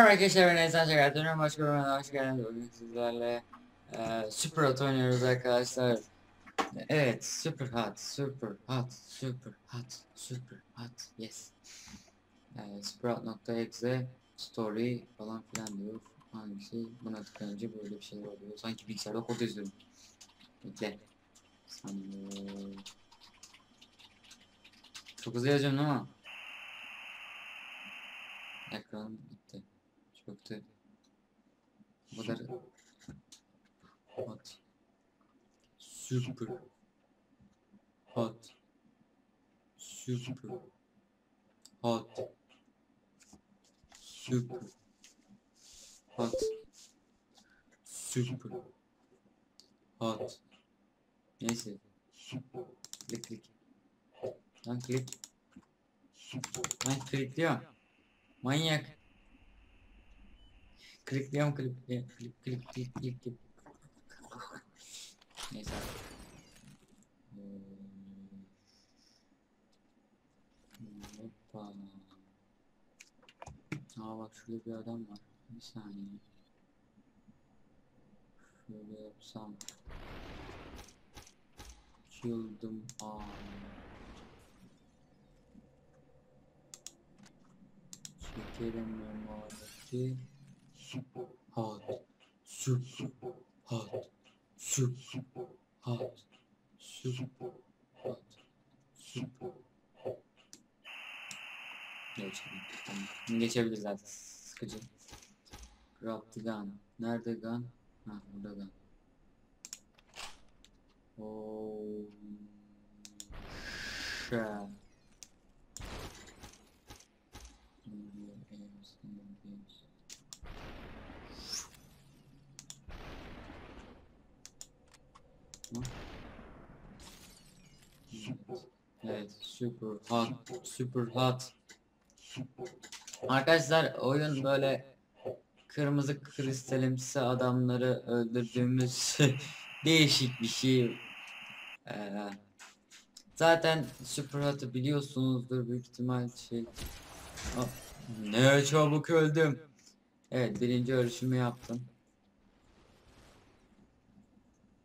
Merhaba arkadaşlar ben Esen Şeker. Dönem baş bölümüne hoş geldiniz. Bugün sizlerle e, Super Hot oynuyoruz arkadaşlar. Evet, Super Hot, Super Hot, Super Hot, Super Hot, yes. E, Superhot.exe story falan filan diyor. Hangisi? Buna tıklayınca böyle bir şeyler oluyor. Sanki bilgisayarda kod yazıyorum. Bekle. Saniye. Çok hızlı yazıyorum mi? Ekran gitti. Çöktü. Bu kadar hot. Super hot. Super hot. Super hot. Super hot. Neyse. Klik klik. Lan klik. Lan klikliyor. Manyak. Klikliyorum klikliyorum. Klik klik klik klik klik. Neyse. Ee, Hoppa. Aa bak şurada bir adam var. Bir saniye. Şöyle yapsam. Çıldım. Aa. Çekelim memareti. Super hot. Super hot. Super hot. Super hot. Super Geçelim. Tamam. Bunu Geçebiliriz zaten. Sıkıcı. Grab the gun. Nerede gun? Ha burada gun. Oh. Shit. Evet, super hot, super hot. Arkadaşlar oyun böyle kırmızı kristalimsi adamları öldürdüğümüz değişik bir şey. Ee, zaten super hot'ı biliyorsunuzdur büyük ihtimal şey. Aa, ne çabuk öldüm. Evet birinci ölçümü yaptım.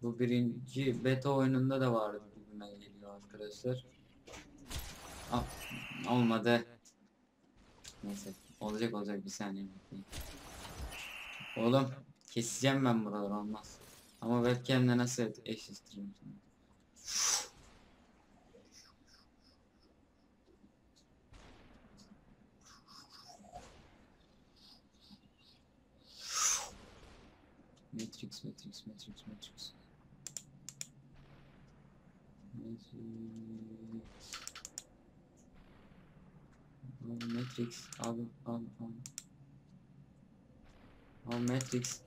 Bu birinci beta oyununda da vardı gibime geliyor arkadaşlar. Aa, olmadı. Neyse olacak olacak bir saniye bekleyin. Oğlum keseceğim ben buraları olmaz. Ama webcam'le nasıl eşleştireyim? Matrix, Matrix, Matrix, Matrix. Matrix. Matrix, al, al, al. Al Matrix.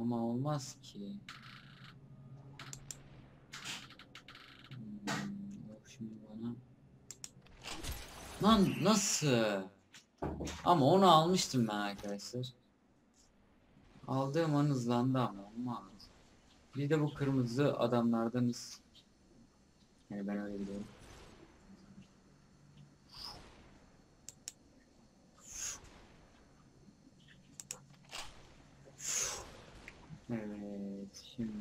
Ama olmaz ki. Hmm, şimdi bana. Lan nasıl? Ama onu almıştım ben arkadaşlar. Aldığım an hızlandı ama olmaz. Bir de bu kırmızı adamlardanız. Yani ben öyle biliyorum. Evet şimdi.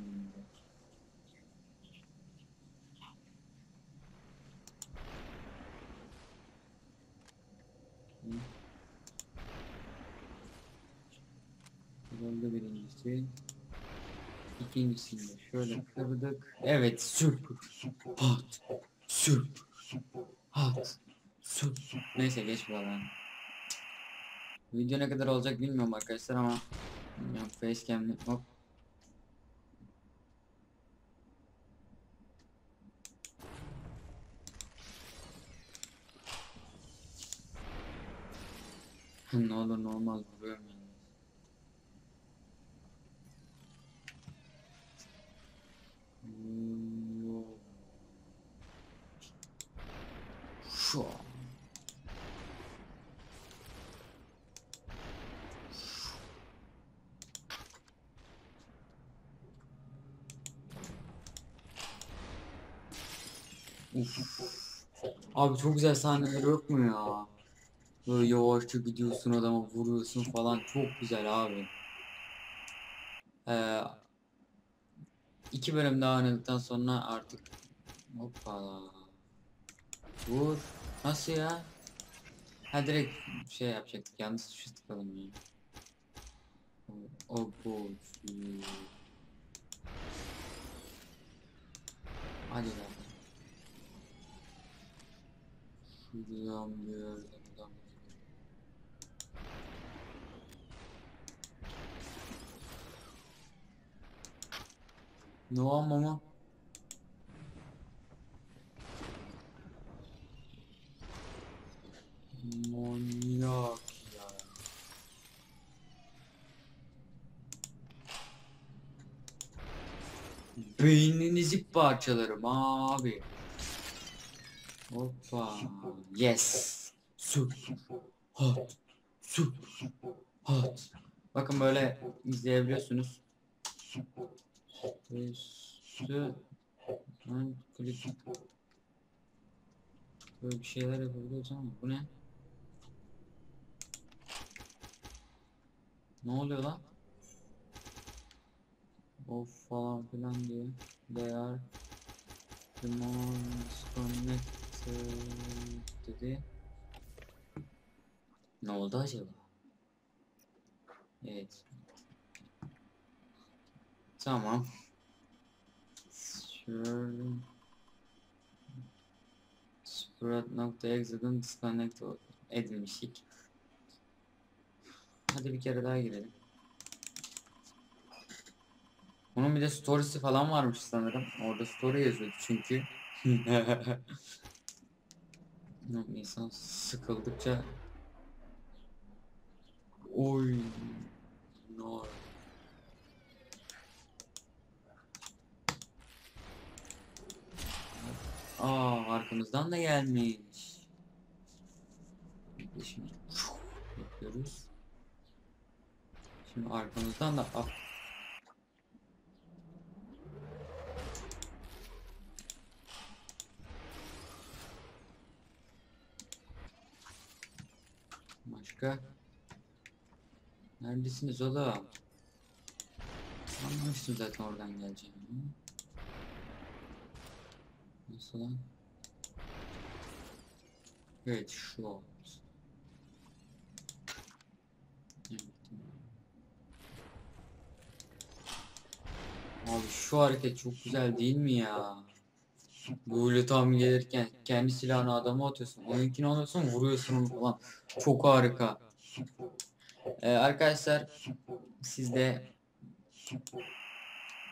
Oldu birincisi. İkincisini de şöyle kırdık. Evet super hot super hot super. Neyse geç buradan. Video ne kadar olacak bilmiyorum arkadaşlar ama facecam'li hop. Ne olur ne olmaz vuruyorum yani. Şu. Uf. Abi çok güzel sahneler yok mu ya? Böyle yavaşça gidiyorsun adama vuruyorsun falan çok güzel abi. Ee, iki bölüm daha oynadıktan sonra artık hoppala. Vur. Nasıl ya? Ha direkt şey yapacaktık yanlış tuşa tıkladım ya. O. Hadi lan. Şuradan bir yerden Noah mama. Manyak ya. Beyninizi parçalarım abi. Hoppa. Yes. Super hot. Super hot. Bakın böyle izleyebiliyorsunuz. Üstü ben klik böyle bir şeyler yapabiliyoruz ama bu ne? Ne oluyor lan? Of falan filan diye. They are disconnected dedi. Ne oldu acaba? Evet. Tamam. Şöyle. Spread nokta exit'ın disconnect edilmiştik. Hadi bir kere daha girelim. Onun bir de storiesi falan varmış sanırım. Orada story yazıyordu çünkü. İnsan sıkıldıkça Oy. No. Aa arkamızdan da gelmiş. Şimdi yapıyoruz. Şimdi arkamızdan da ah. Başka? Neredesiniz oğlum? Anlamıştım zaten oradan geleceğini. Nasıl? Evet şu. Evet. Abi şu hareket çok güzel değil mi ya? Böyle tam gelirken kendi silahını adama atıyorsun. Onunkini alıyorsun vuruyorsun falan. Çok harika. Ee, arkadaşlar siz de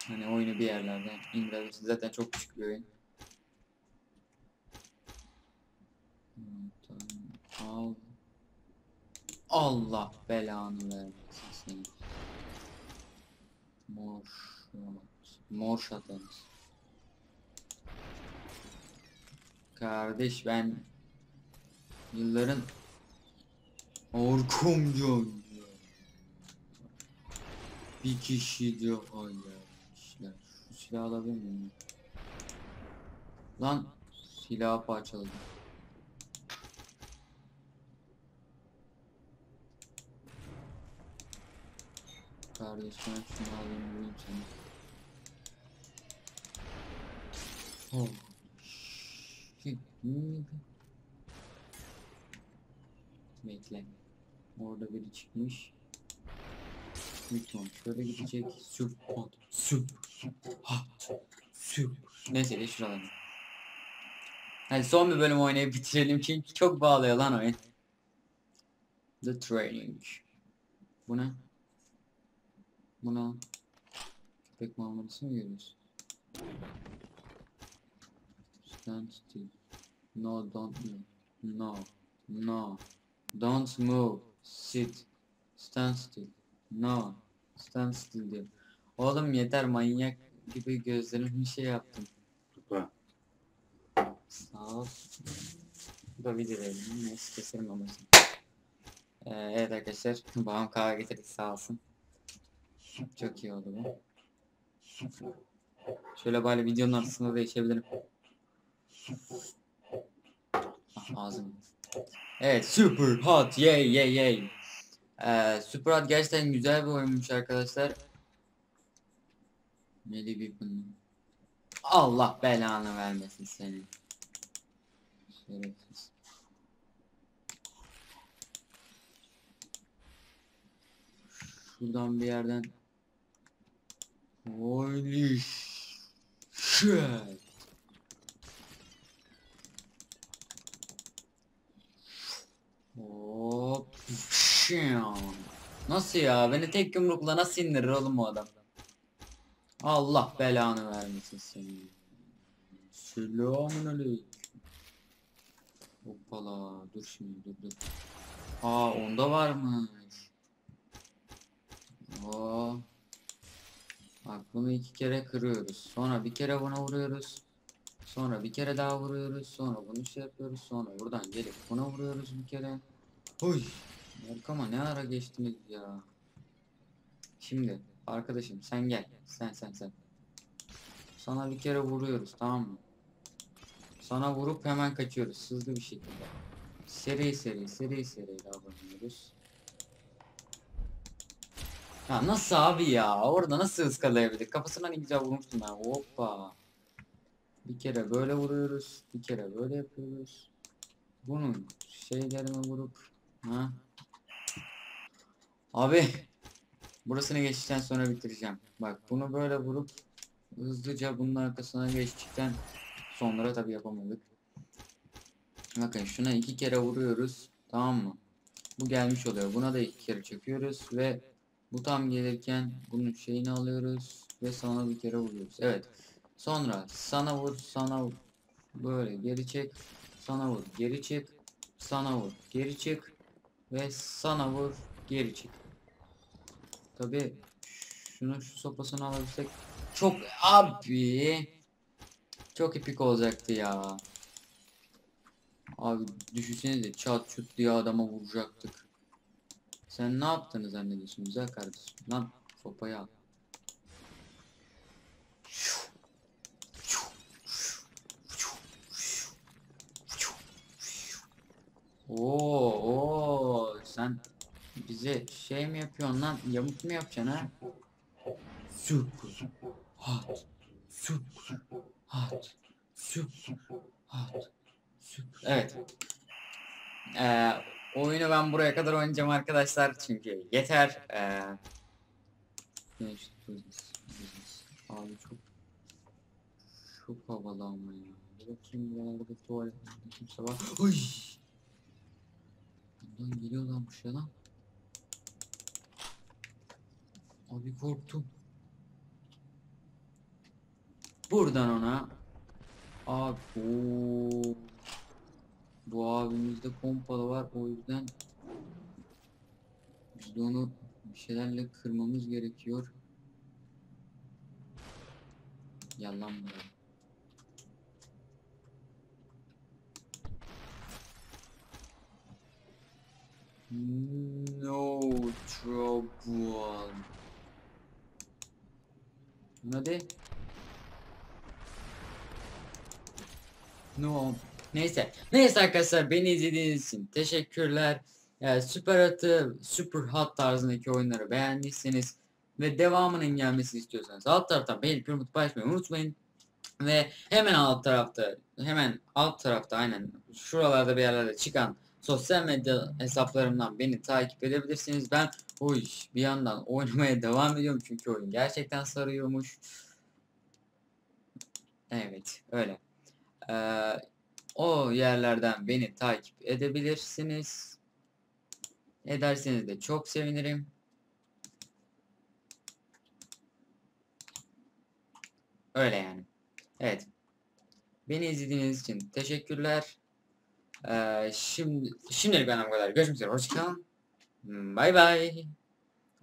hani oyunu bir yerlerden indirebilirsiniz. Zaten çok küçük bir oyun. Al. Allah belanı vermesin seni. Mor şat. Mor. Kardeş ben yılların Orkum diyorum ya. Bir kişi diyor işler. Şu silahı alabilir miyim? Lan silahı parçaladım. Kardeş ben şunu alayım vurayım seni. Oh. shit. Bekle. Orada biri çıkmış. Lütfen şöyle gidecek. Süp hot. Süp hot. Süp. Neyse de şuradan. Hadi son bir bölüm oynayıp bitirelim çünkü çok bağlıyor lan oyun. The Training. Bu ne? Bu ne? Köpek muamelesi mi görüyorsun? Stand still. No don't move. No. No. Don't move. Sit. Stand still. No. Stand still diyor. Oğlum yeter manyak gibi gözlerimi bir şey yaptım. Tıkla. Sağ ol. Bu da video verelim. Neyse keserim ama. Ee, evet arkadaşlar. Babam kahve getirdi sağ olsun. Çok iyi oldu bu. Şöyle böyle videonun arasında değişebilirim. Ah, ağzım. Evet super hot yay yay yay. Ee, super hot gerçekten güzel bir oyunmuş arkadaşlar. Melih bir bunu. Allah belanı vermesin senin. Şerefsiz. Şuradan bir yerden. Holy shit. Hop. Nasıl ya? Beni tek yumrukla nasıl indirir oğlum bu adam? Allah belanı vermesin seni. Selamun aleyküm. Hoppala. Dur şimdi dur dur. Aa onda varmış. Oo. Bak bunu iki kere kırıyoruz. Sonra bir kere buna vuruyoruz. Sonra bir kere daha vuruyoruz. Sonra bunu şey yapıyoruz. Sonra buradan gelip buna vuruyoruz bir kere. Huy. Arkama ne ara geçtiniz ya. Şimdi arkadaşım sen gel. Sen sen sen. Sana bir kere vuruyoruz tamam mı? Sana vurup hemen kaçıyoruz hızlı bir şekilde. Seri seri seri seri davranıyoruz. Ya nasıl abi ya? Orada nasıl ıskalayabildik? Kafasına ne güzel vurmuştum ben. Hoppa. Bir kere böyle vuruyoruz. Bir kere böyle yapıyoruz. Bunun şeylerini vurup ha. Abi burasını geçtikten sonra bitireceğim. Bak bunu böyle vurup hızlıca bunun arkasına geçtikten sonra tabi yapamadık. Bakın şuna iki kere vuruyoruz. Tamam mı? Bu gelmiş oluyor. Buna da iki kere çekiyoruz ve bu tam gelirken bunun şeyini alıyoruz ve sana bir kere vuruyoruz. Evet. Sonra sana vur, sana vur. Böyle geri çek. Sana vur, geri çık. Sana vur, geri çık. Ve sana vur, geri çık. Tabi şunu şu sopasını alabilsek çok abi çok epik olacaktı ya. Abi düşünsenize çat çut diye adama vuracaktık. Sen ne yaptığını zannediyorsun güzel kardeşim? Lan sopayı al. Oo, oo, sen bize şey mi yapıyorsun lan? Yamuk mu yapacaksın ha? Super hot, super hot, super hot, super. Evet. Ee, oyunu ben buraya kadar oynayacağım arkadaşlar çünkü yeter. Ee. Abi çok çok havalı ama ya. Bir bakayım buralarda tuvalet kimse var. Uy! Bundan geliyorlarmış ya lan. Abi korktum. Buradan ona Abi oo. Bu abimizde pompalı var o yüzden biz de onu bir şeylerle kırmamız gerekiyor. Yalan mı? No trouble. Hadi. No. Neyse. Neyse arkadaşlar beni izlediğiniz için teşekkürler. Yani Süper Atı, Super Hot tarzındaki oyunları beğendiyseniz ve devamının gelmesini istiyorsanız alt taraftan beğenip yorum paylaşmayı unutmayın. Ve hemen alt tarafta, hemen alt tarafta aynen şuralarda bir yerlerde çıkan sosyal medya hesaplarımdan beni takip edebilirsiniz. Ben o bir yandan oynamaya devam ediyorum çünkü oyun gerçekten sarıyormuş. Evet öyle. Ee, o yerlerden beni takip edebilirsiniz. Ederseniz de çok sevinirim. Öyle yani. Evet. Beni izlediğiniz için teşekkürler. Ee, şimdi şimdilik benden bu kadar. Görüşmek üzere. Hoşçakalın. Bay bay.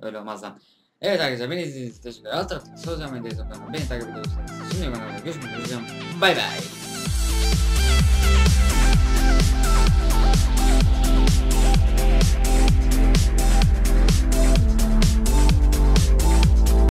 Öyle olmaz lan. Evet arkadaşlar beni izlediğiniz için teşekkürler. Alt tarafta sosyal medya hesaplarından beni takip edebilirsiniz. Şimdilik benden bu kadar. Görüşmek üzere. Bay bay.